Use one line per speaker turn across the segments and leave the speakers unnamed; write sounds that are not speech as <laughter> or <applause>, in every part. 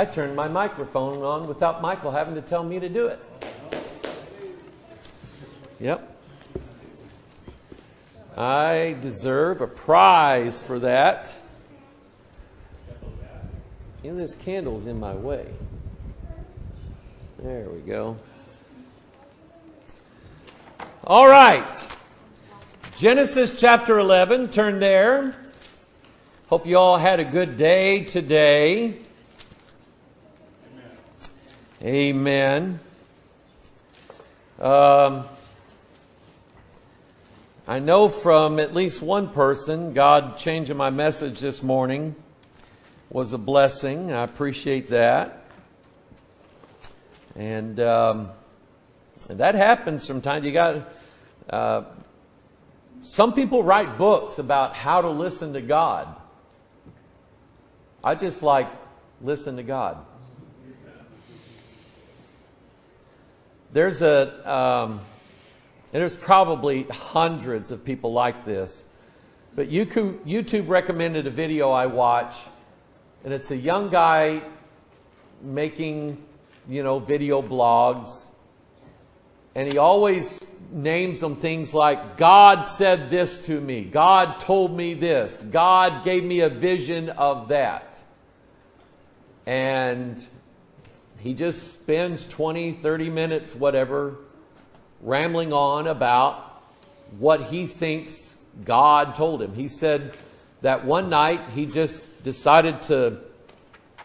I turned my microphone on without Michael having to tell me to do it. Yep. I deserve a prize for that. And this candle's in my way. There we go. All right. Genesis chapter 11, turn there. Hope you all had a good day today. Amen. Um, I know from at least one person, God changing my message this morning was a blessing. I appreciate that. And, um, that happens sometimes. You got uh, some people write books about how to listen to God. I just like listen to God. There's a um, there's probably hundreds of people like this. But YouTube recommended a video I watch, and it's a young guy making, you know, video blogs. And he always names them things like, God said this to me. God told me this. God gave me a vision of that. And he just spends 20, 30 minutes, whatever, rambling on about what he thinks God told him. He said that one night he just decided to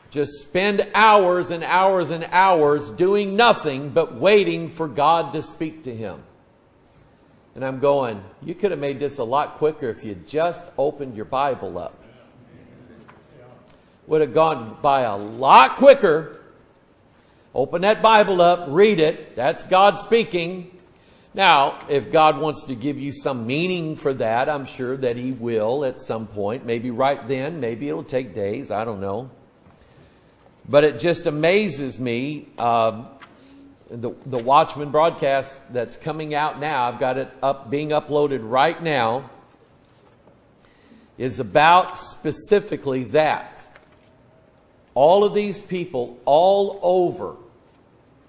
just spend hours and hours and hours doing nothing but waiting for God to speak to him. And I'm going, you could have made this a lot quicker if you just opened your Bible up. Would have gone by a lot quicker. Open that Bible up, read it. That's God speaking. Now, if God wants to give you some meaning for that, I'm sure that He will at some point. Maybe right then, maybe it'll take days, I don't know. But it just amazes me. Uh, the, the Watchman broadcast that's coming out now, I've got it up, being uploaded right now, is about specifically that. All of these people all over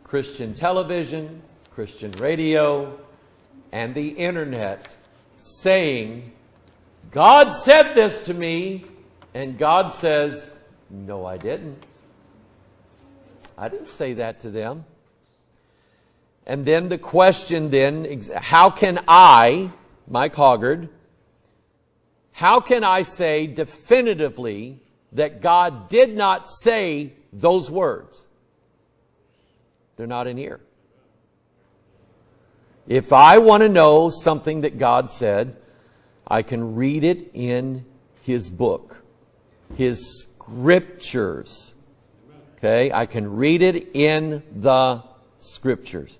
Christian television, Christian radio, and the internet saying, God said this to me, and God says, No, I didn't. I didn't say that to them. And then the question then, how can I, Mike Hoggard, how can I say definitively that God did not say those words? They're not in here. If I want to know something that God said, I can read it in His book, His scriptures. Okay? I can read it in the scriptures.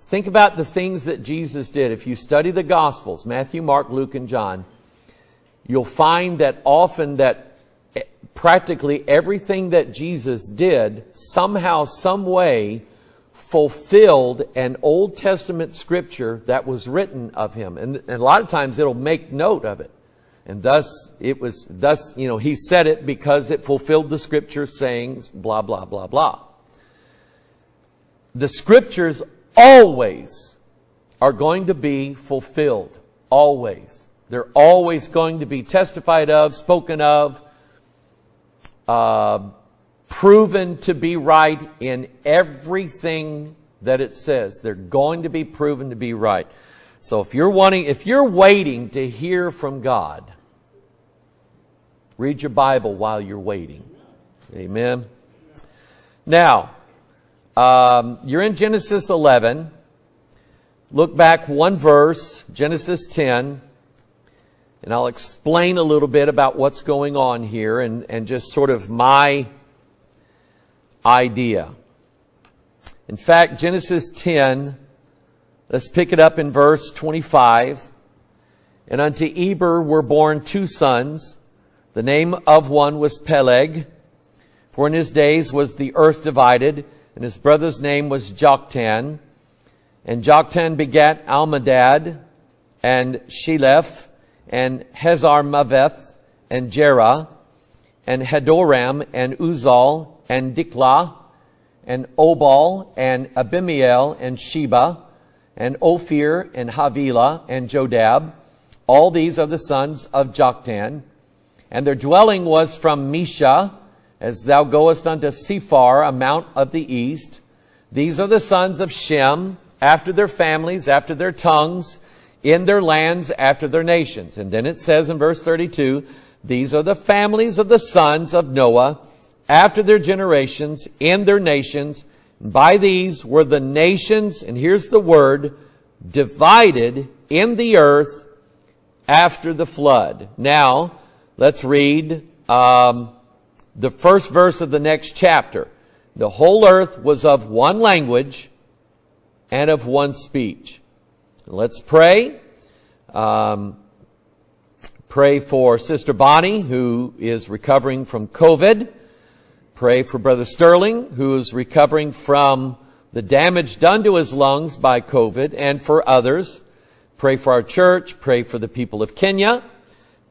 Think about the things that Jesus did. If you study the Gospels, Matthew, Mark, Luke, and John, you'll find that often that practically everything that Jesus did, somehow, some way, fulfilled an Old Testament scripture that was written of him. And, and, a lot of times it'll make note of it. And thus, it was, thus, you know, he said it because it fulfilled the scripture sayings, blah, blah, blah, blah. The scriptures always are going to be fulfilled. Always. They're always going to be testified of, spoken of, uh, proven to be right in everything that it says. They're going to be proven to be right. So if you're wanting, if you're waiting to hear from God, read your Bible while you're waiting. Amen. Now, um, you're in Genesis 11. Look back one verse, Genesis 10, and I'll explain a little bit about what's going on here and, and just sort of my idea. In fact, Genesis 10, let's pick it up in verse 25. And unto Eber were born two sons. The name of one was Peleg, for in his days was the earth divided, and his brother's name was Joktan. And Joktan begat Almodad, and Sheleph, and Hazarmaveth, and Jerah, and Hadoram, and Uzal, and Diklah, and Obal, and Abimael, and Sheba, and Ophir, and Havilah, and Jobab. All these are the sons of Joktan. And their dwelling was from Mesha, as thou goest unto Sephar, a mount of the east. These are the sons of Shem, after their families, after their tongues, in their lands, after their nations. And then it says in verse 32, these are the families of the sons of Noah, after their generations, in their nations. By these were the nations, and here's the word, divided in the earth after the flood. Now, let's read um, the first verse of the next chapter. The whole earth was of one language and of one speech. Let's pray. Um, pray for Sister Bonnie, who is recovering from COVID. Pray for Brother Sterling, who is recovering from the damage done to his lungs by COVID, and for others. Pray for our church. Pray for the people of Kenya.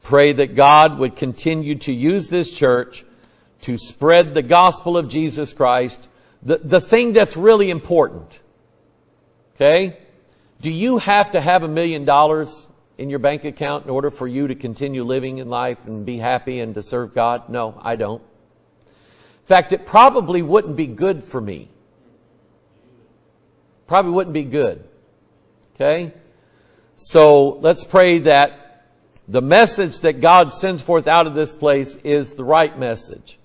Pray that God would continue to use this church to spread the gospel of Jesus Christ, the, the thing that's really important. Okay? Do you have to have a million dollars in your bank account in order for you to continue living in life and be happy and to serve God? No, I don't. In fact, it probably wouldn't be good for me. Probably wouldn't be good. Okay? So let's pray that the message that God sends forth out of this place is the right message.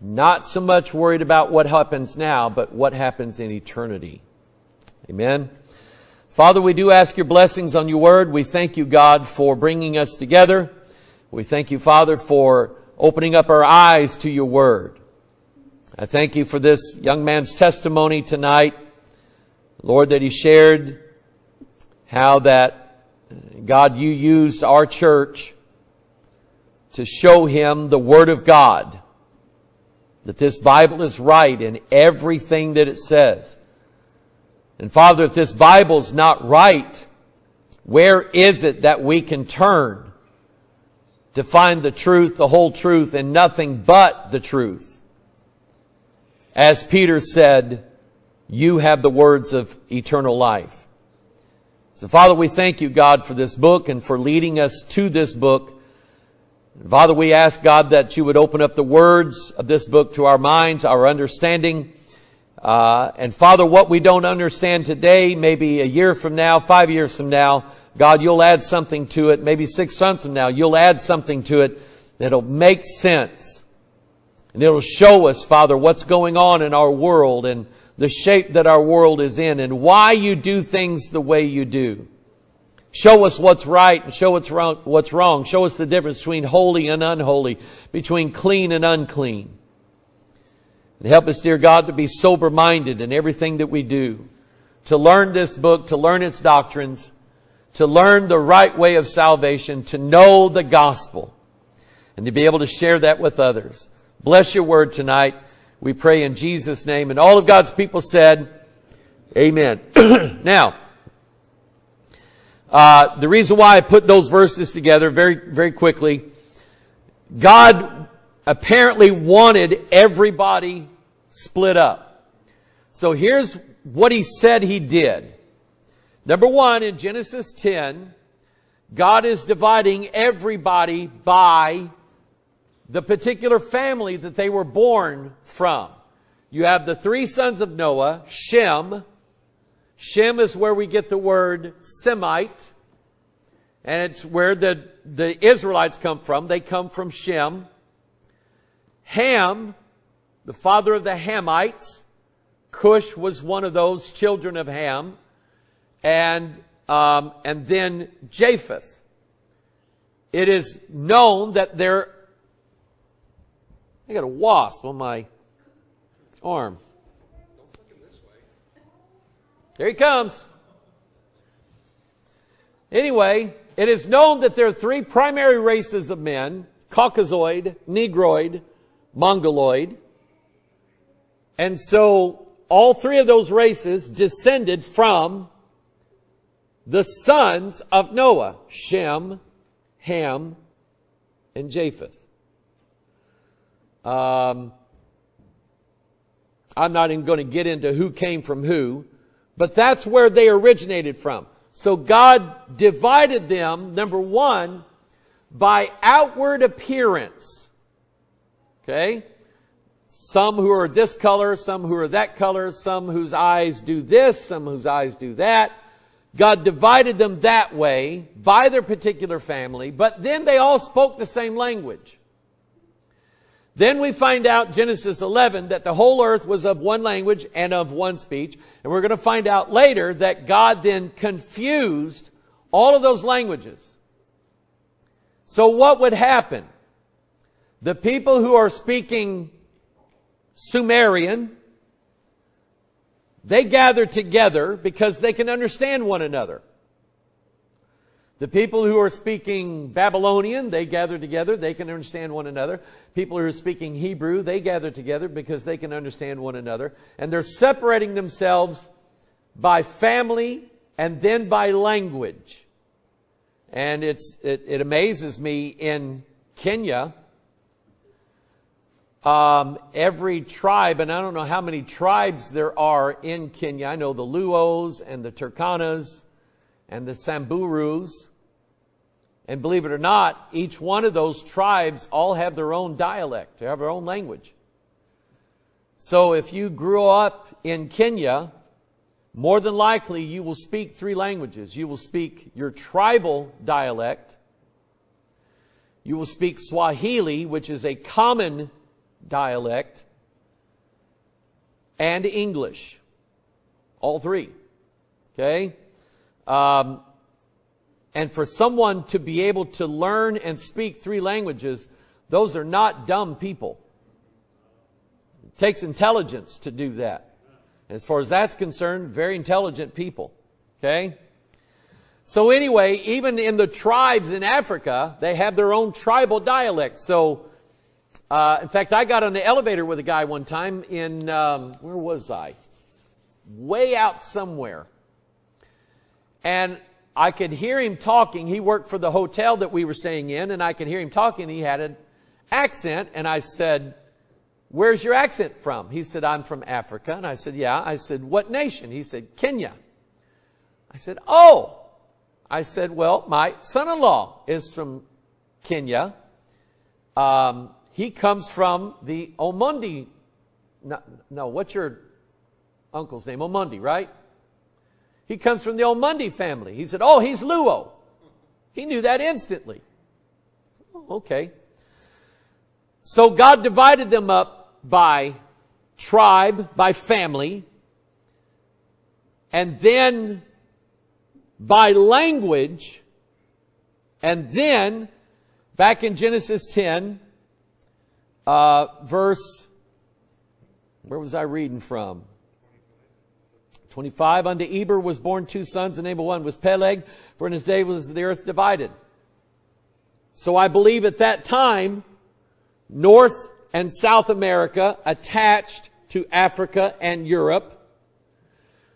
Not so much worried about what happens now, but what happens in eternity. Amen. Father, we do ask your blessings on your word. We thank you, God, for bringing us together. We thank you, Father, for opening up our eyes to your word. I thank you for this young man's testimony tonight. Lord, that he shared how that, God, you used our church to show him the Word of God that this Bible is right in everything that it says. And Father, if this Bible's not right, where is it that we can turn to find the truth, the whole truth, and nothing but the truth? As Peter said, you have the words of eternal life. So Father, we thank you, God, for this book and for leading us to this book. Father, we ask God that you would open up the words of this book to our minds, our understanding. Uh, and Father, what we don't understand today, maybe a year from now, five years from now, God, you'll add something to it. Maybe six months from now, you'll add something to it that'll make sense. And it'll show us, Father, what's going on in our world and the shape that our world is in and why you do things the way you do. Show us what's right and show us wrong, what's wrong. Show us the difference between holy and unholy, between clean and unclean. And help us, dear God, to be sober minded in everything that we do, to learn this book, to learn its doctrines, to learn the right way of salvation, to know the gospel, and to be able to share that with others. Bless your word tonight. We pray in Jesus' name. And all of God's people said, Amen. <clears throat> now, uh, the reason why I put those verses together very, very quickly, God apparently wanted everybody split up. So here's what he said he did. Number one, in Genesis 10, God is dividing everybody by the particular family that they were born from. You have the three sons of Noah, Shem, Shem is where we get the word Semite, and it's where the, the Israelites come from. They come from Shem. Ham, the father of the Hamites, Cush was one of those children of Ham, and um, and then Japheth. It is known that there. I got a wasp on my arm. Here he comes. Anyway, it is known that there are three primary races of men, Caucasoid, Negroid, Mongoloid. And so all three of those races descended from the sons of Noah, Shem, Ham, and Japheth. Um, I'm not even going to get into who came from who, but that's where they originated from. So God divided them, number one, by outward appearance. Okay? Some who are this color, some who are that color, some whose eyes do this, some whose eyes do that. God divided them that way by their particular family, but then they all spoke the same language. Then we find out Genesis 11 that the whole earth was of one language and of one speech. And we're going to find out later that God then confused all of those languages. So what would happen? The people who are speaking Sumerian, they gather together because they can understand one another. The people who are speaking Babylonian, they gather together, they can understand one another. People who are speaking Hebrew, they gather together because they can understand one another. And they're separating themselves by family and then by language. And it's, it, it amazes me in Kenya, um, every tribe, and I don't know how many tribes there are in Kenya. I know the Luos and the Turkanas and the Samburus. And believe it or not, each one of those tribes all have their own dialect. They have their own language. So if you grew up in Kenya, more than likely you will speak three languages. You will speak your tribal dialect. You will speak Swahili, which is a common dialect, and English. All three. Okay? Um, and for someone to be able to learn and speak three languages, those are not dumb people. It takes intelligence to do that. As far as that's concerned, very intelligent people. Okay? So anyway, even in the tribes in Africa, they have their own tribal dialect. So, uh, in fact, I got on the elevator with a guy one time in, um, where was I? Way out somewhere. And I could hear him talking. He worked for the hotel that we were staying in, and I could hear him talking. He had an accent, and I said, Where's your accent from? He said, I'm from Africa. And I said, Yeah. I said, What nation? He said, Kenya. I said, Oh. I said, Well, my son in law is from Kenya. Um, he comes from the Omondi. No, no, what's your uncle's name? Omondi, right? He comes from the Omondi family. He said, Oh, he's Luo. He knew that instantly. Oh, okay. So God divided them up by tribe, by family, and then by language, and then back in Genesis 10, uh, verse, where was I reading from? 25, unto Eber was born two sons, the name of one was Peleg, for in his day was the earth divided. So I believe at that time, North and South America attached to Africa and Europe.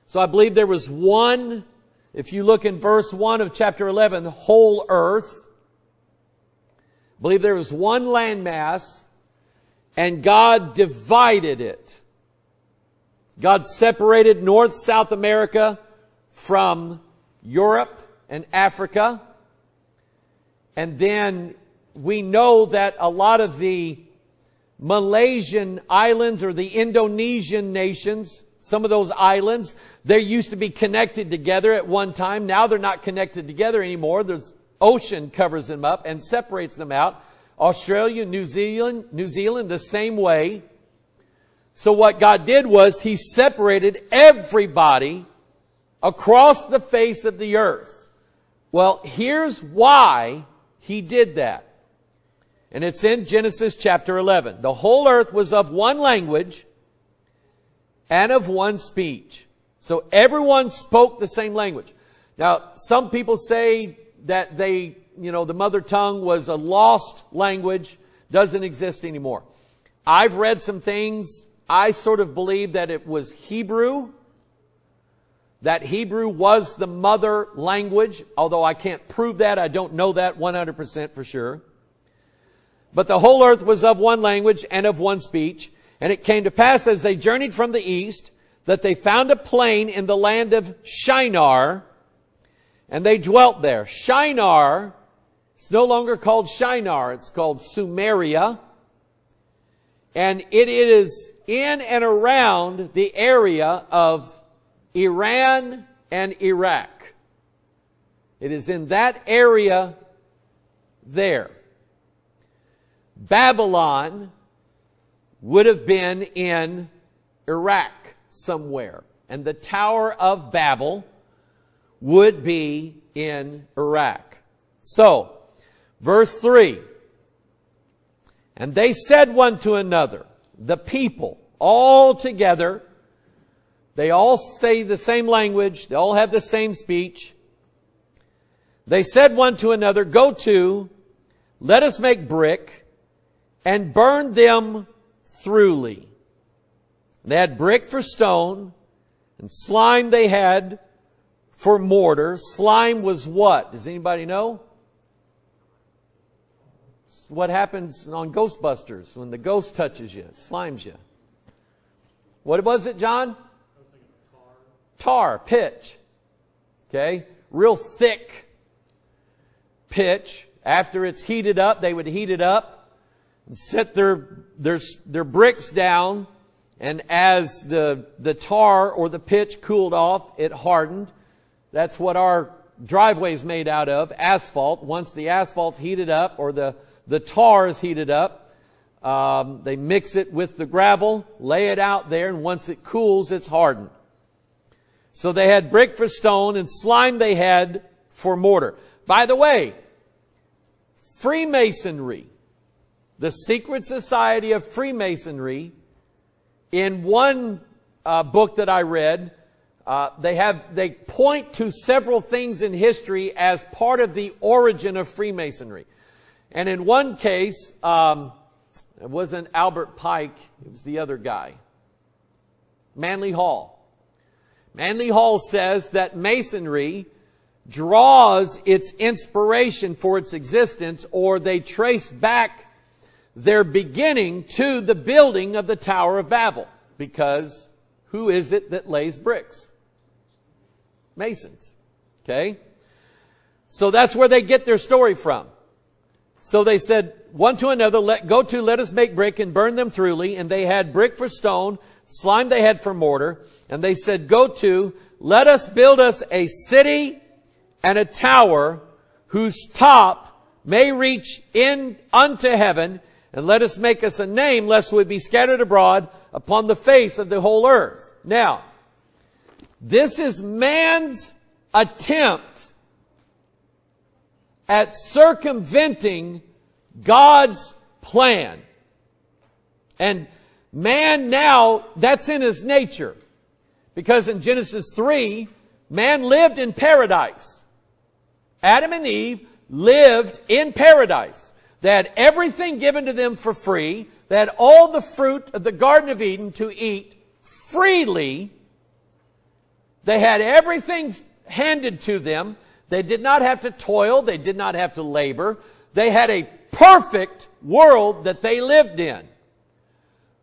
So I believe there was one, if you look in verse 1 of chapter 11, whole earth. I believe there was one landmass, and God divided it. God separated North, South America from Europe and Africa. And then we know that a lot of the Malaysian islands or the Indonesian nations, some of those islands, they used to be connected together at one time. Now they're not connected together anymore. There's ocean covers them up and separates them out. Australia, New Zealand, New Zealand, the same way. So what God did was He separated everybody across the face of the earth. Well, here's why He did that. And it's in Genesis chapter 11. The whole earth was of one language and of one speech. So everyone spoke the same language. Now, some people say that they, you know, the mother tongue was a lost language, doesn't exist anymore. I've read some things I sort of believe that it was Hebrew, that Hebrew was the mother language, although I can't prove that. I don't know that 100% for sure. But the whole earth was of one language and of one speech. And it came to pass as they journeyed from the east that they found a plain in the land of Shinar and they dwelt there. Shinar, it's no longer called Shinar, it's called Sumeria. And it is in and around the area of Iran and Iraq. It is in that area there. Babylon would have been in Iraq somewhere. And the Tower of Babel would be in Iraq. So, verse 3. And they said one to another, the people, all together, they all say the same language, they all have the same speech. They said one to another, go to, let us make brick and burn them throughly. They had brick for stone and slime they had for mortar. Slime was what? Does anybody know? What happens on Ghostbusters when the ghost touches you, slimes you? What was it, John? Tar, pitch. Okay? Real thick pitch. After it's heated up, they would heat it up and set their, their, their bricks down. And as the, the tar or the pitch cooled off, it hardened. That's what our driveway is made out of, asphalt. Once the asphalt's heated up or the, the tar is heated up, um, they mix it with the gravel, lay it out there, and once it cools, it's hardened. So they had brick for stone and slime they had for mortar. By the way, Freemasonry, the secret society of Freemasonry, in one uh, book that I read, uh, they have they point to several things in history as part of the origin of Freemasonry, and in one case, um, it wasn't Albert Pike; it was the other guy, Manly Hall. Manly Hall says that Masonry draws its inspiration for its existence, or they trace back their beginning to the building of the Tower of Babel, because who is it that lays bricks? Masons. Okay? So that's where they get their story from. So they said one to another, let, go to, let us make brick and burn them throughly. And they had brick for stone, slime they had for mortar. And they said, go to, let us build us a city and a tower whose top may reach in unto heaven. And let us make us a name lest we be scattered abroad upon the face of the whole earth. Now, this is man's attempt at circumventing God's plan. And man now, that's in his nature. Because in Genesis 3, man lived in paradise. Adam and Eve lived in paradise. They had everything given to them for free. They had all the fruit of the Garden of Eden to eat freely they had everything handed to them. They did not have to toil. They did not have to labor. They had a perfect world that they lived in.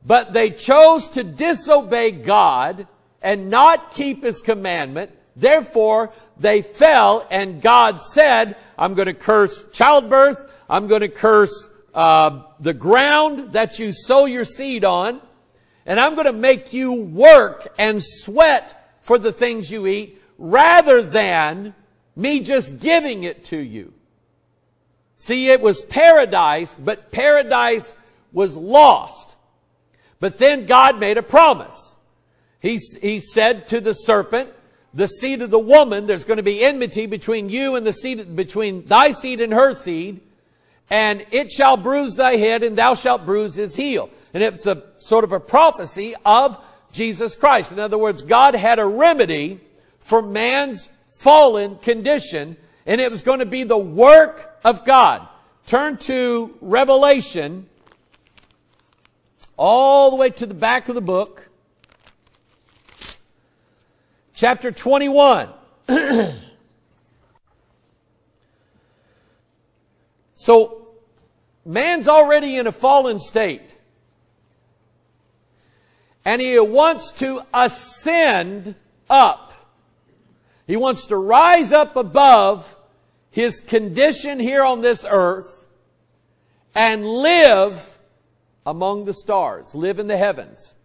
But they chose to disobey God and not keep His commandment. Therefore, they fell and God said, I'm going to curse childbirth. I'm going to curse uh, the ground that you sow your seed on. And I'm going to make you work and sweat for the things you eat rather than me just giving it to you. See, it was paradise, but paradise was lost. But then God made a promise. He, he said to the serpent, the seed of the woman, there's going to be enmity between you and the seed, between thy seed and her seed, and it shall bruise thy head and thou shalt bruise his heel. And it's a sort of a prophecy of Jesus Christ. In other words, God had a remedy for man's fallen condition, and it was going to be the work of God. Turn to Revelation, all the way to the back of the book, chapter 21. <clears throat> so, man's already in a fallen state. And he wants to ascend up. He wants to rise up above his condition here on this earth and live among the stars, live in the heavens.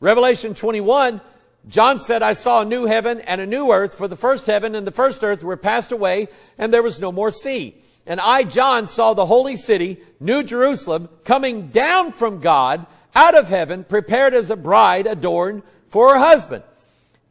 Revelation 21, John said, I saw a new heaven and a new earth, for the first heaven and the first earth were passed away, and there was no more sea. And I, John, saw the holy city, New Jerusalem, coming down from God out of heaven, prepared as a bride adorned for her husband.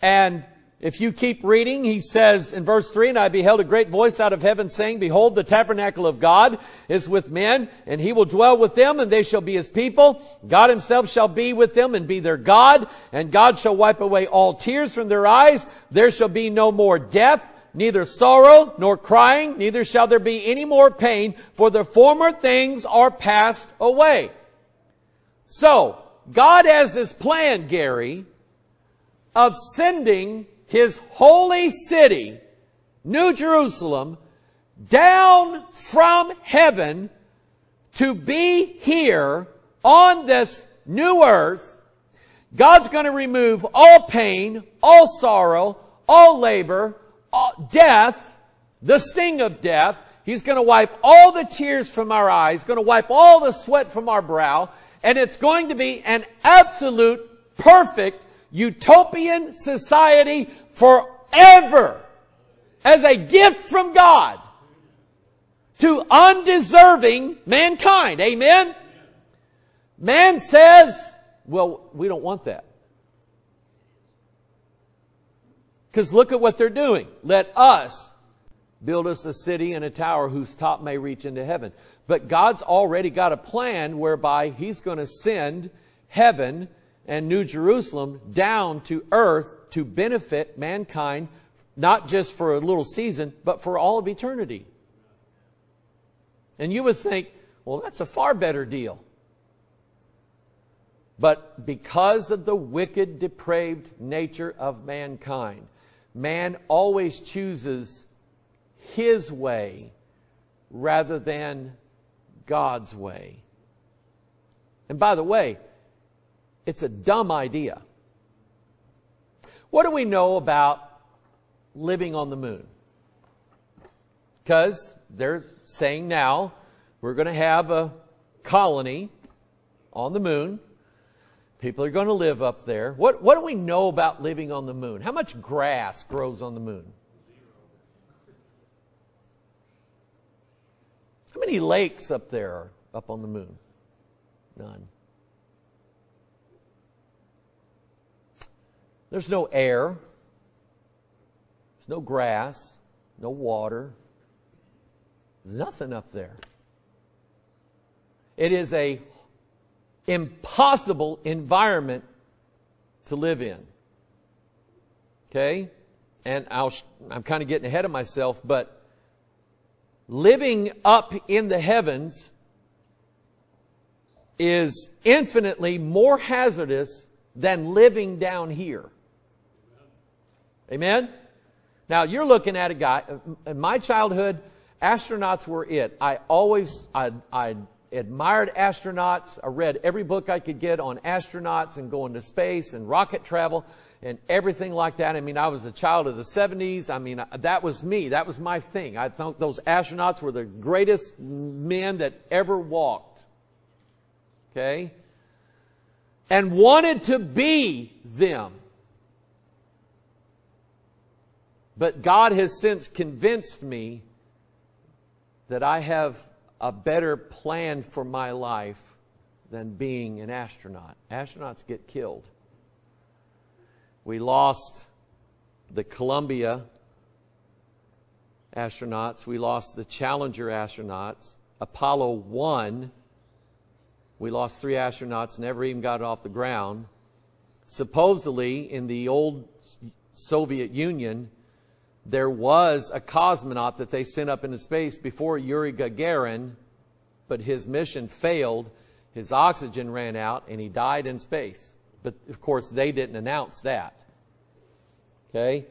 And if you keep reading, he says in verse 3, And I beheld a great voice out of heaven saying, Behold, the tabernacle of God is with men, and he will dwell with them, and they shall be his people. God himself shall be with them and be their God, and God shall wipe away all tears from their eyes. There shall be no more death, neither sorrow nor crying, neither shall there be any more pain, for the former things are passed away. So, God has this plan, Gary, of sending his holy city, New Jerusalem, down from heaven to be here on this new earth. God's going to remove all pain, all sorrow, all labor, all death, the sting of death. He's going to wipe all the tears from our eyes, going to wipe all the sweat from our brow, and it's going to be an absolute, perfect, utopian society forever as a gift from God to undeserving mankind. Amen? Man says, well, we don't want that. Because look at what they're doing. Let us build us a city and a tower whose top may reach into heaven. But God's already got a plan whereby He's going to send heaven and New Jerusalem down to earth to benefit mankind, not just for a little season, but for all of eternity. And you would think, well, that's a far better deal. But because of the wicked, depraved nature of mankind, man always chooses his way rather than God's way. And by the way, it's a dumb idea. What do we know about living on the moon? Because they're saying now we're going to have a colony on the moon. People are going to live up there. What, what do we know about living on the moon? How much grass grows on the moon? How many lakes up there are up on the moon? None. There's no air. There's no grass, no water. There's nothing up there. It is a impossible environment to live in. Okay? And I'll, I'm kind of getting ahead of myself, but living up in the heavens is infinitely more hazardous than living down here. Amen? Now, you're looking at a guy, in my childhood, astronauts were it. I always, I, I admired astronauts. I read every book I could get on astronauts and going to space and rocket travel and everything like that. I mean, I was a child of the 70s. I mean, that was me. That was my thing. I thought those astronauts were the greatest men that ever walked. Okay? And wanted to be them. But God has since convinced me that I have a better plan for my life than being an astronaut. Astronauts get killed. We lost the Columbia astronauts. We lost the Challenger astronauts. Apollo 1, we lost three astronauts, never even got off the ground. Supposedly, in the old Soviet Union, there was a cosmonaut that they sent up into space before Yuri Gagarin, but his mission failed. His oxygen ran out and he died in space. But of course, they didn't announce that. Okay?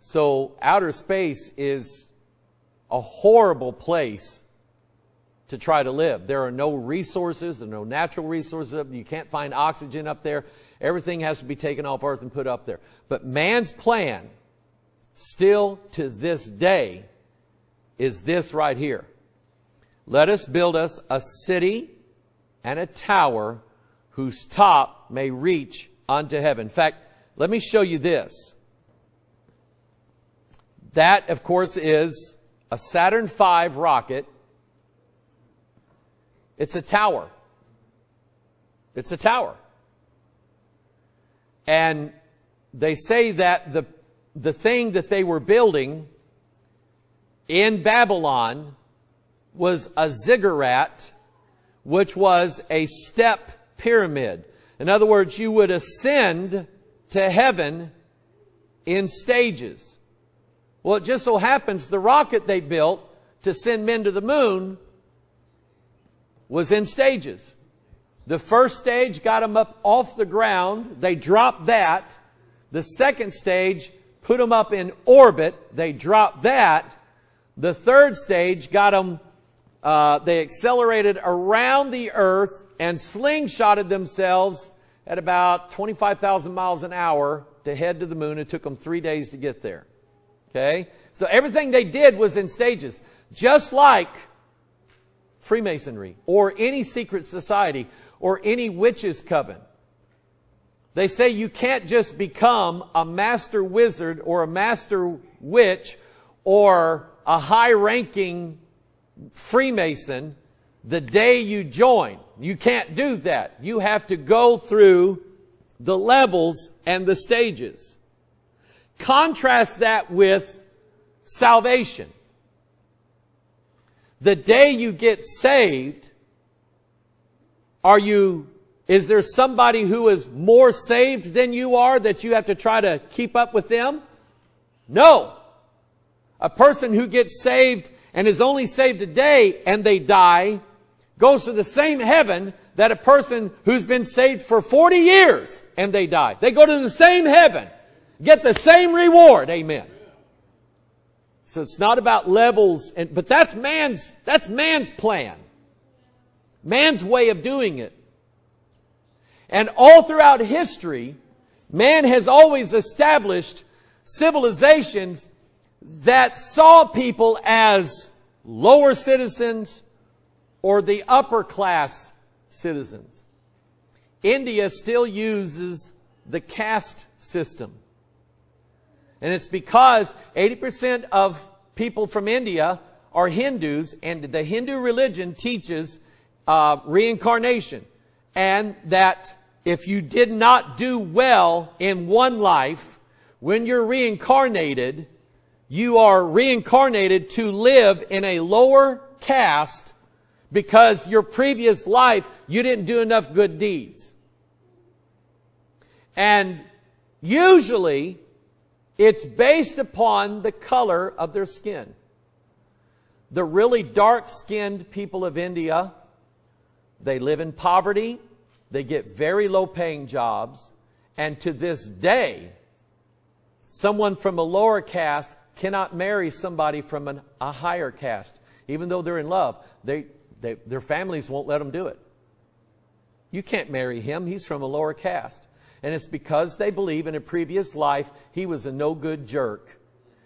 So, outer space is a horrible place to try to live. There are no resources, there are no natural resources. You can't find oxygen up there. Everything has to be taken off earth and put up there. But man's plan, still to this day, is this right here. Let us build us a city and a tower whose top may reach unto heaven. In fact, let me show you this. That, of course, is a Saturn V rocket. It's a tower. It's a tower. And they say that the, the thing that they were building in Babylon was a ziggurat, which was a step pyramid. In other words, you would ascend to heaven in stages. Well, it just so happens the rocket they built to send men to the moon was in stages. The first stage got them up off the ground. They dropped that. The second stage put them up in orbit. They dropped that. The third stage got them, uh, they accelerated around the earth and slingshotted themselves at about 25,000 miles an hour to head to the moon. It took them three days to get there. Okay? So everything they did was in stages. Just like Freemasonry or any secret society or any witch's coven. They say you can't just become a master wizard or a master witch or a high ranking Freemason the day you join. You can't do that. You have to go through the levels and the stages. Contrast that with salvation. The day you get saved, are you, is there somebody who is more saved than you are that you have to try to keep up with them? No. A person who gets saved and is only saved a day and they die goes to the same heaven that a person who's been saved for 40 years and they die. They go to the same heaven, get the same reward. Amen. So it's not about levels, and, but that's man's, that's man's plan. Man's way of doing it. And all throughout history, man has always established civilizations that saw people as lower citizens or the upper class citizens. India still uses the caste system. And it's because 80% of people from India are Hindus, and the Hindu religion teaches uh, reincarnation. And that if you did not do well in one life, when you're reincarnated, you are reincarnated to live in a lower caste because your previous life you didn't do enough good deeds. And usually it's based upon the color of their skin. The really dark skinned people of India, they live in poverty, they get very low paying jobs, and to this day, someone from a lower caste cannot marry somebody from an, a higher caste. Even though they're in love, they, they, their families won't let them do it. You can't marry him, he's from a lower caste. And it's because they believe in a previous life he was a no good jerk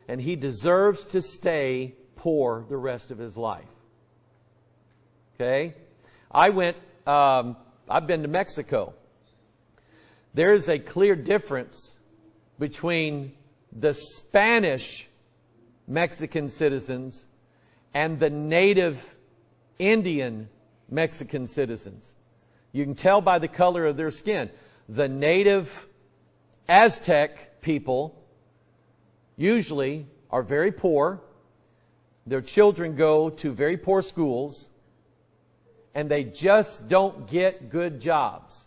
and he deserves to stay poor the rest of his life. Okay? I went, um, I've been to Mexico. There is a clear difference between the Spanish Mexican citizens and the native Indian Mexican citizens. You can tell by the color of their skin the native Aztec people usually are very poor. Their children go to very poor schools and they just don't get good jobs.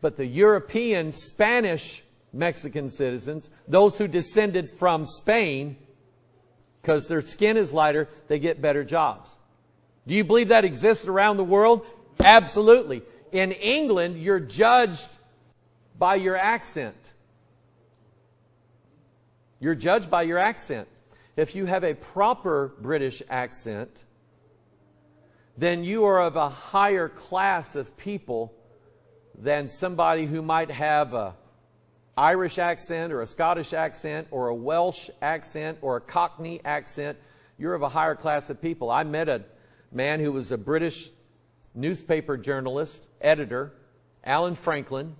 But the European, Spanish Mexican citizens, those who descended from Spain, because their skin is lighter, they get better jobs. Do you believe that exists around the world? Absolutely. In England, you're judged by your accent. You're judged by your accent. If you have a proper British accent, then you are of a higher class of people than somebody who might have a Irish accent or a Scottish accent or a Welsh accent or a Cockney accent. You're of a higher class of people. I met a man who was a British newspaper journalist, editor, Alan Franklin.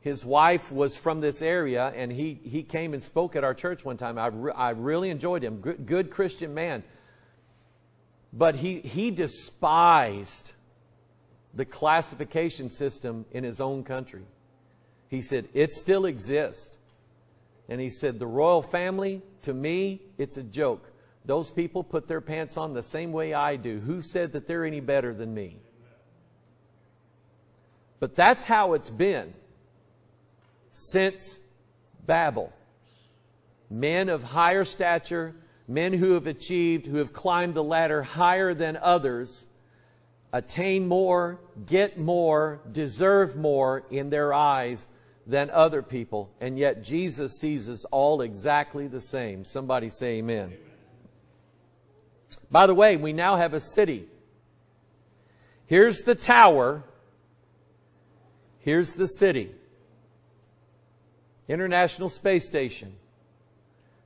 His wife was from this area, and he, he came and spoke at our church one time. I, re I really enjoyed him. Good, good Christian man. But he, he despised the classification system in his own country. He said, it still exists. And he said, the royal family, to me, it's a joke. Those people put their pants on the same way I do. Who said that they're any better than me? But that's how it's been since Babel. Men of higher stature, men who have achieved, who have climbed the ladder higher than others, attain more, get more, deserve more in their eyes than other people. And yet Jesus sees us all exactly the same. Somebody say amen. amen. By the way, we now have a city. Here's the tower. Here's the city. International Space Station.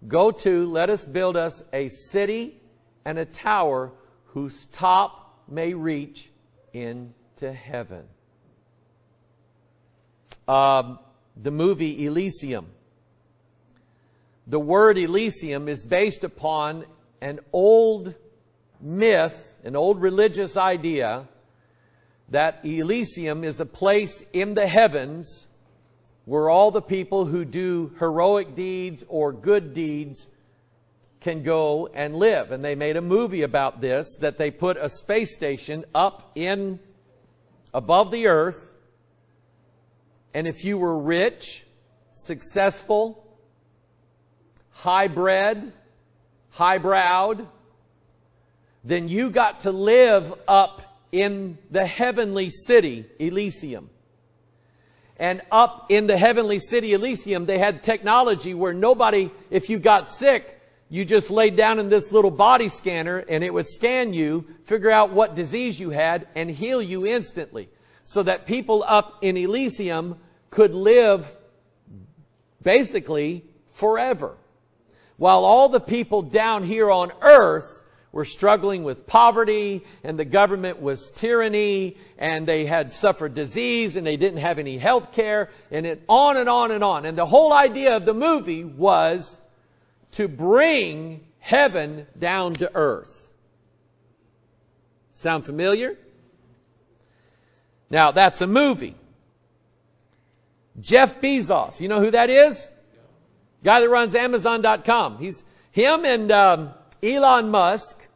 Go to, let us build us a city and a tower whose top may reach into heaven. Um, the movie Elysium. The word Elysium is based upon an old myth, an old religious idea that Elysium is a place in the heavens where all the people who do heroic deeds or good deeds can go and live. And they made a movie about this, that they put a space station up in, above the earth, and if you were rich, successful, high-bred, high-browed, then you got to live up in the heavenly city, Elysium. And up in the heavenly city, Elysium, they had technology where nobody, if you got sick, you just laid down in this little body scanner and it would scan you, figure out what disease you had, and heal you instantly. So that people up in Elysium could live basically forever. While all the people down here on earth were struggling with poverty and the government was tyranny and they had suffered disease and they didn't have any health care and it on and on and on. And the whole idea of the movie was to bring heaven down to earth. Sound familiar? Now that's a movie. Jeff Bezos, you know who that is? Guy that runs Amazon.com. He's him and um, Elon Musk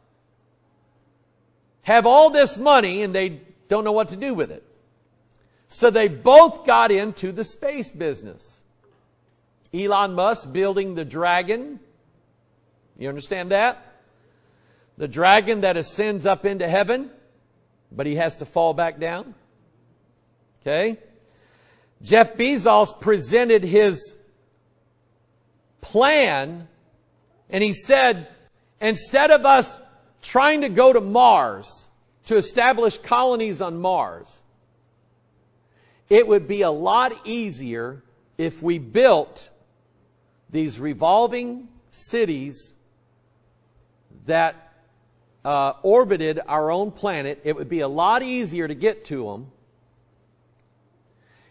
have all this money and they don't know what to do with it. So they both got into the space business. Elon Musk building the dragon. You understand that? The dragon that ascends up into heaven, but he has to fall back down. Okay? Jeff Bezos presented his plan and he said, instead of us trying to go to Mars to establish colonies on Mars, it would be a lot easier if we built these revolving cities that uh, orbited our own planet. It would be a lot easier to get to them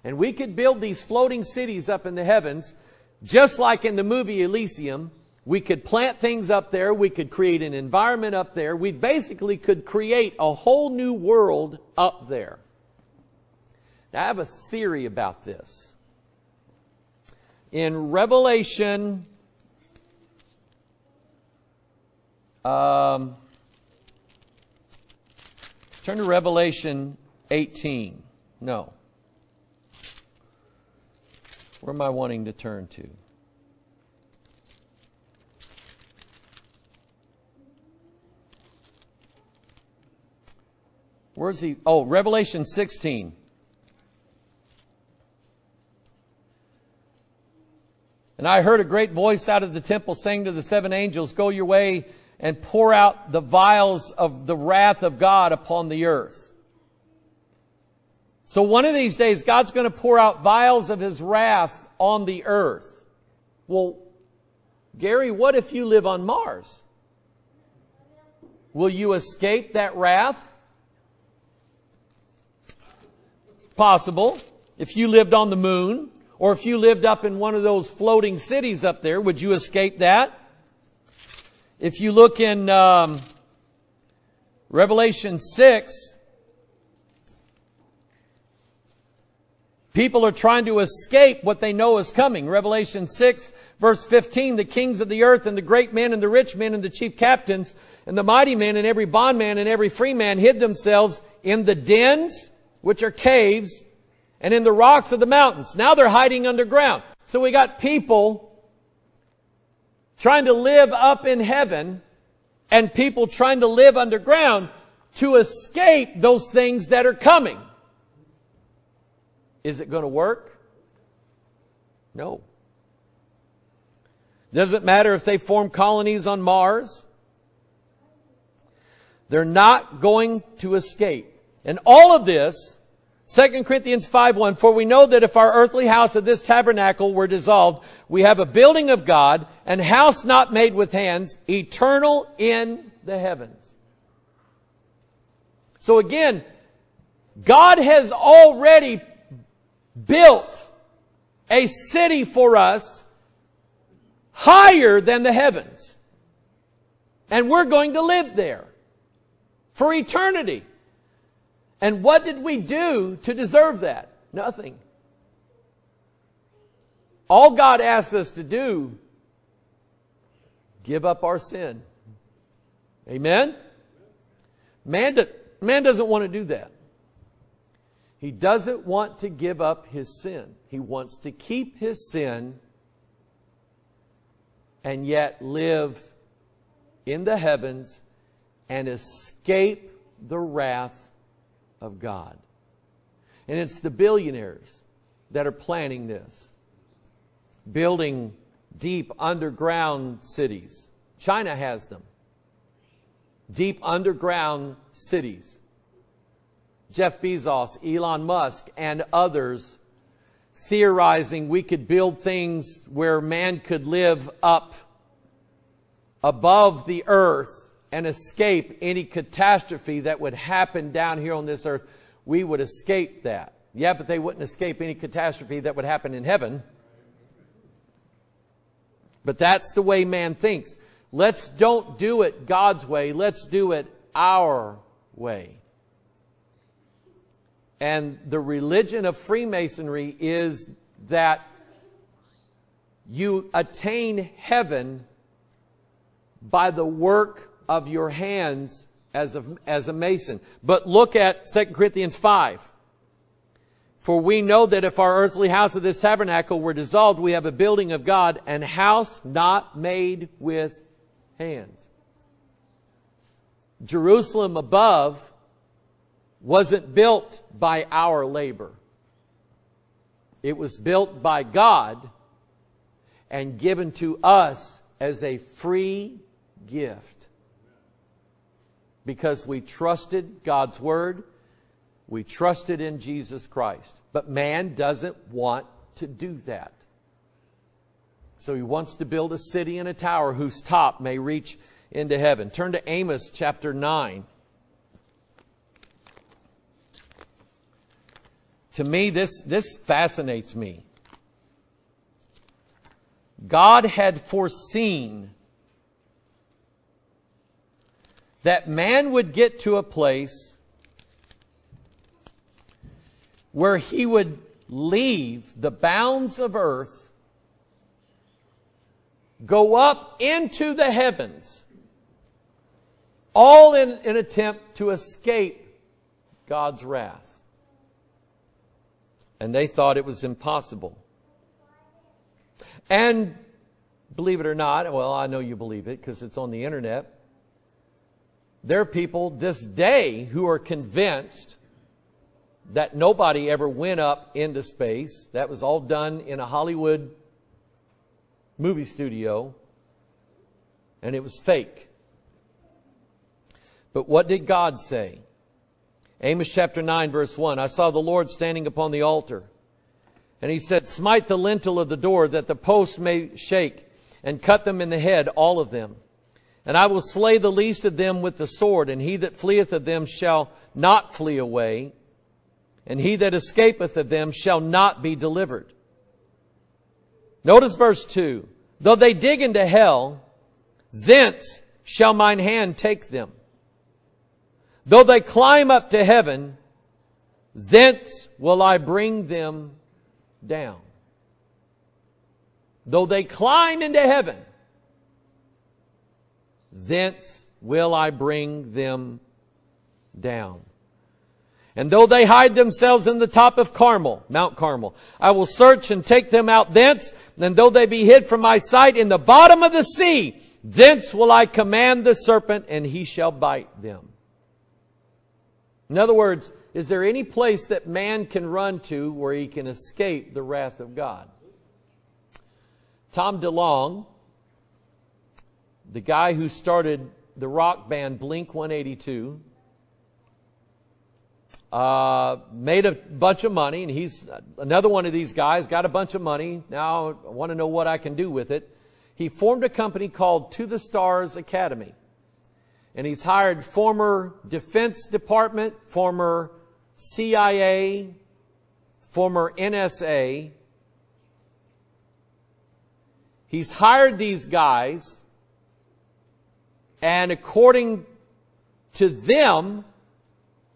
and we could build these floating cities up in the heavens, just like in the movie Elysium. We could plant things up there. We could create an environment up there. We basically could create a whole new world up there. Now, I have a theory about this. In Revelation, um, turn to Revelation 18. No. Where am I wanting to turn to? Where's he? Oh, Revelation 16. And I heard a great voice out of the temple saying to the seven angels, Go your way and pour out the vials of the wrath of God upon the earth. So one of these days, God's going to pour out vials of His wrath on the earth. Well, Gary, what if you live on Mars? Will you escape that wrath? Possible. If you lived on the moon, or if you lived up in one of those floating cities up there, would you escape that? If you look in um, Revelation 6, people are trying to escape what they know is coming. Revelation 6, verse 15, the kings of the earth and the great men and the rich men and the chief captains and the mighty men and every bondman and every free man hid themselves in the dens, which are caves, and in the rocks of the mountains. Now they're hiding underground. So we got people trying to live up in heaven and people trying to live underground to escape those things that are coming. Is it going to work? No. Doesn't matter if they form colonies on Mars. They're not going to escape. And all of this 2 Corinthians 5 1, for we know that if our earthly house of this tabernacle were dissolved, we have a building of God, and house not made with hands, eternal in the heavens. So again, God has already built a city for us higher than the heavens. And we're going to live there for eternity. And what did we do to deserve that? Nothing. All God asks us to do, give up our sin. Amen? Man, do, man doesn't want to do that. He doesn't want to give up his sin. He wants to keep his sin and yet live in the heavens and escape the wrath of God. And it's the billionaires that are planning this, building deep underground cities. China has them. Deep underground cities. Jeff Bezos, Elon Musk, and others theorizing we could build things where man could live up above the earth and escape any catastrophe that would happen down here on this earth, we would escape that. Yeah, but they wouldn't escape any catastrophe that would happen in heaven. But that's the way man thinks. Let's don't do it God's way. Let's do it our way. And the religion of Freemasonry is that you attain heaven by the work of your hands as a, as a mason. But look at 2 Corinthians 5. For we know that if our earthly house of this tabernacle were dissolved, we have a building of God, an house not made with hands. Jerusalem above wasn't built by our labor. It was built by God and given to us as a free gift because we trusted God's Word. We trusted in Jesus Christ. But man doesn't want to do that. So he wants to build a city and a tower whose top may reach into heaven. Turn to Amos chapter 9. To me, this, this fascinates me. God had foreseen that man would get to a place where he would leave the bounds of earth, go up into the heavens, all in an attempt to escape God's wrath. And they thought it was impossible. And believe it or not, well, I know you believe it because it's on the internet. There are people this day who are convinced that nobody ever went up into space. That was all done in a Hollywood movie studio, and it was fake. But what did God say? Amos chapter 9 verse 1. I saw the Lord standing upon the altar. And he said, Smite the lintel of the door that the post may shake and cut them in the head, all of them. And I will slay the least of them with the sword, and he that fleeth of them shall not flee away, and he that escapeth of them shall not be delivered. Notice verse 2. Though they dig into hell, thence shall mine hand take them. Though they climb up to heaven, thence will I bring them down. Though they climb into heaven, thence will I bring them down. And though they hide themselves in the top of Carmel, Mount Carmel, I will search and take them out thence. And though they be hid from my sight in the bottom of the sea, thence will I command the serpent and he shall bite them. In other words, is there any place that man can run to where he can escape the wrath of God? Tom DeLonge, the guy who started the rock band Blink 182, uh, made a bunch of money, and he's another one of these guys, got a bunch of money. Now I want to know what I can do with it. He formed a company called To the Stars Academy. And he's hired former Defense Department, former CIA, former NSA. He's hired these guys, and according to them,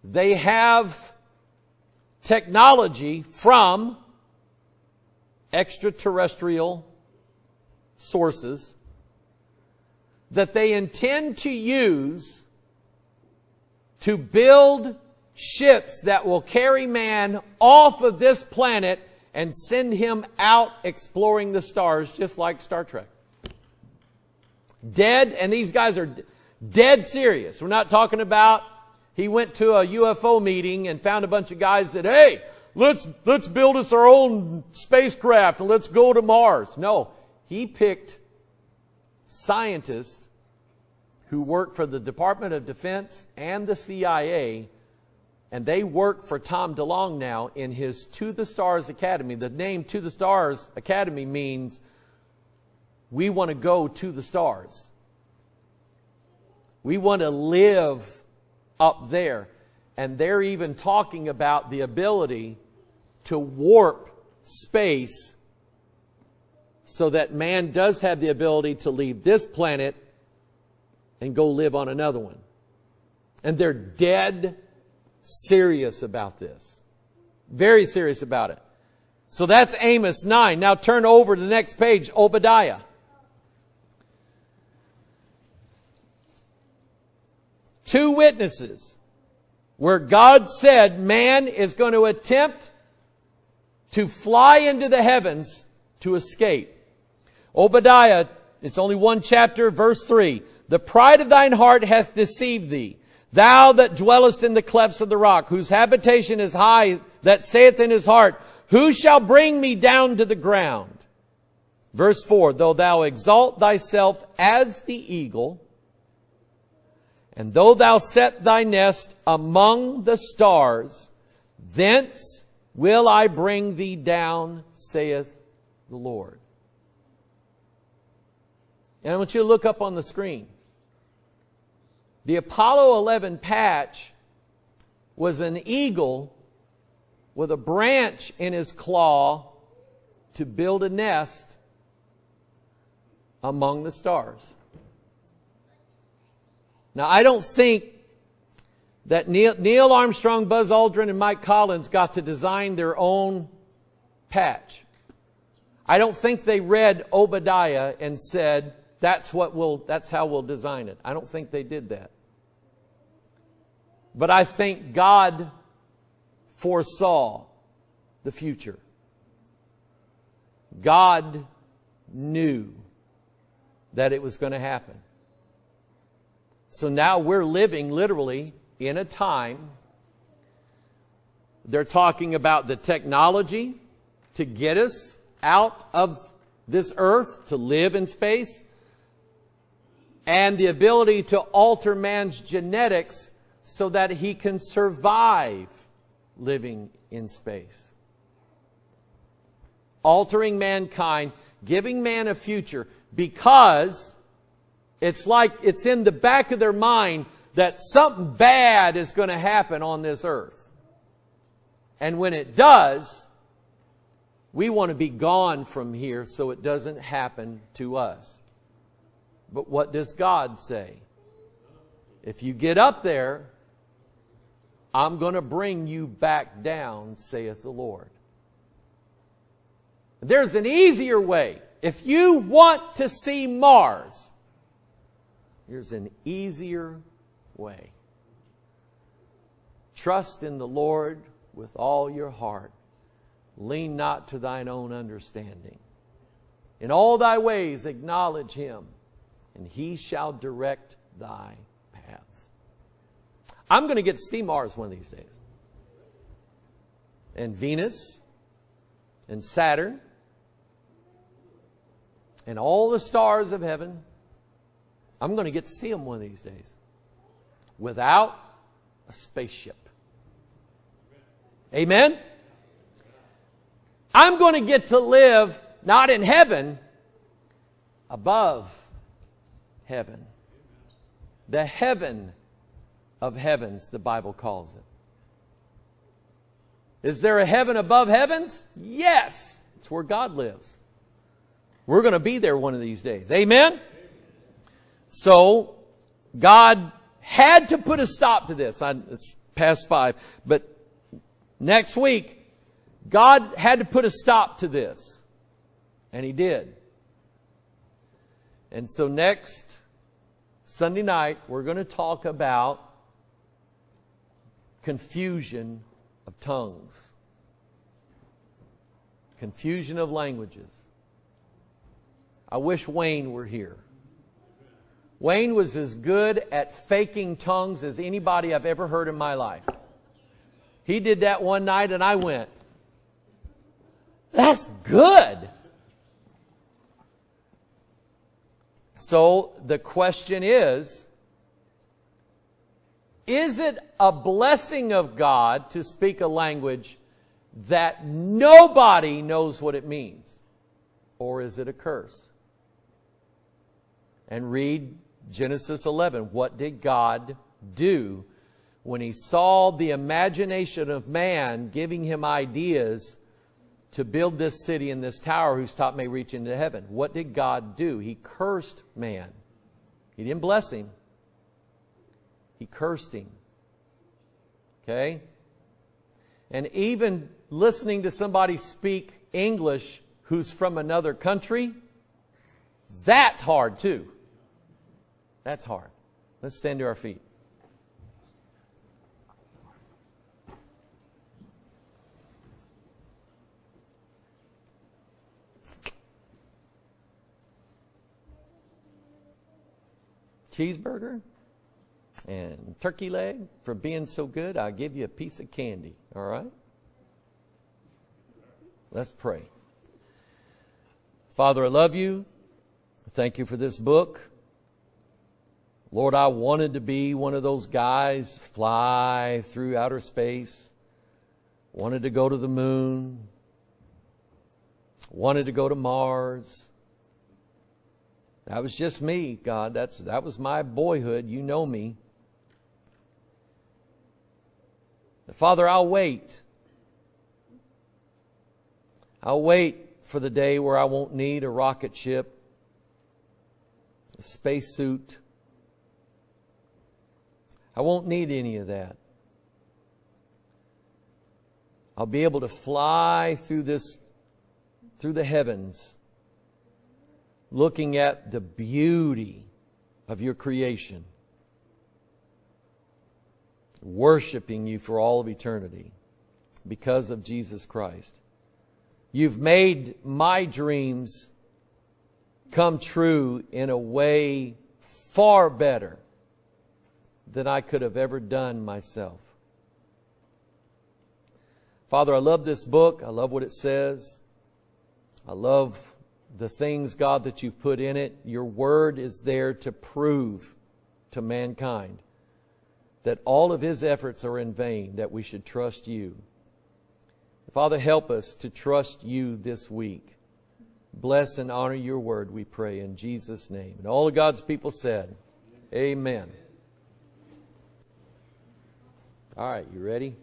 they have technology from extraterrestrial sources that they intend to use to build ships that will carry man off of this planet and send him out exploring the stars just like Star Trek. Dead, and these guys are dead serious. We're not talking about he went to a UFO meeting and found a bunch of guys that, hey, let's, let's build us our own spacecraft and let's go to Mars. No, he picked scientists who work for the Department of Defense and the CIA, and they work for Tom DeLonge now in his To the Stars Academy. The name To the Stars Academy means we want to go to the stars. We want to live up there. And they're even talking about the ability to warp space so that man does have the ability to leave this planet and go live on another one. And they're dead serious about this. Very serious about it. So that's Amos 9. Now turn over to the next page, Obadiah. Two witnesses where God said man is going to attempt to fly into the heavens to escape. Obadiah, it's only one chapter, verse 3. The pride of thine heart hath deceived thee. Thou that dwellest in the clefts of the rock, whose habitation is high, that saith in his heart, Who shall bring me down to the ground? Verse 4, Though thou exalt thyself as the eagle, and though thou set thy nest among the stars, thence will I bring thee down, saith the Lord. And I want you to look up on the screen. The Apollo 11 patch was an eagle with a branch in his claw to build a nest among the stars. Now, I don't think that Neil, Neil, Armstrong, Buzz Aldrin, and Mike Collins got to design their own patch. I don't think they read Obadiah and said, that's what we'll, that's how we'll design it. I don't think they did that. But I think God foresaw the future. God knew that it was going to happen. So now we're living literally in a time. They're talking about the technology to get us out of this earth to live in space. and the ability to alter man's genetics so that he can survive living in space. Altering mankind, giving man a future because it's like it's in the back of their mind that something bad is going to happen on this earth. And when it does, we want to be gone from here so it doesn't happen to us. But what does God say? If you get up there, I'm going to bring you back down, saith the Lord. There's an easier way. If you want to see Mars, here's an easier way. Trust in the Lord with all your heart. Lean not to thine own understanding. In all thy ways acknowledge him, and he shall direct thy paths. I'm going to get to see Mars one of these days. And Venus, and Saturn, and all the stars of heaven. I'm going to get to see them one of these days without a spaceship. Amen? I'm going to get to live not in heaven, above heaven. The heaven of heavens, the Bible calls it. Is there a heaven above heavens? Yes. It's where God lives. We're going to be there one of these days. Amen? So, God had to put a stop to this. I, it's past five. But next week, God had to put a stop to this. And He did. And so next Sunday night, we're going to talk about confusion of tongues, confusion of languages. I wish Wayne were here. Wayne was as good at faking tongues as anybody I've ever heard in my life. He did that one night and I went, that's good. So the question is, is it a blessing of God to speak a language that nobody knows what it means? Or is it a curse? And read Genesis 11. What did God do when he saw the imagination of man giving him ideas to build this city and this tower whose top may reach into heaven? What did God do? He cursed man. He didn't bless him. He cursed him. Okay? And even listening to somebody speak English who's from another country, that's hard too. That's hard. Let's stand to our feet. Cheeseburger and turkey leg for being so good, I'll give you a piece of candy. All right? Let's pray. Father, I love you. Thank you for this book. Lord, I wanted to be one of those guys, fly through outer space, wanted to go to the moon, wanted to go to Mars. That was just me, God. That's, that was my boyhood. You know me. Father, I'll wait. I'll wait for the day where I won't need a rocket ship, a spacesuit I won't need any of that. I'll be able to fly through this, through the heavens, looking at the beauty of your creation, worshiping you for all of eternity because of Jesus Christ. You've made my dreams come true in a way far better than I could have ever done myself. Father, I love this book. I love what it says. I love the things, God, that you've put in it. Your word is there to prove to mankind that all of his efforts are in vain, that we should trust you. Father, help us to trust you this week. Bless and honor your word, we pray, in Jesus' name. And all of God's people said, Amen. All right, you ready?